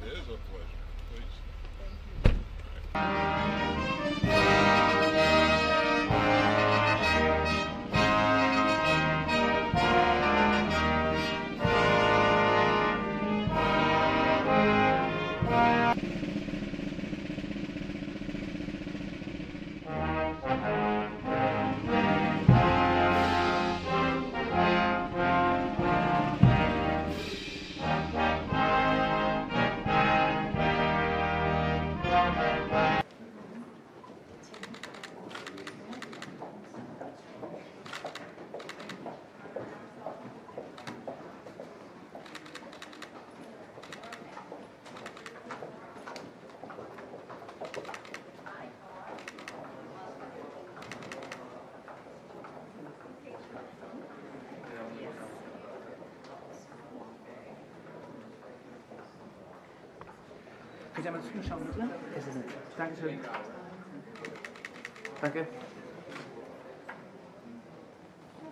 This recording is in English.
It is a pleasure. Please. Können Geht einmal zuschauen, bitte? Danke schön. Danke.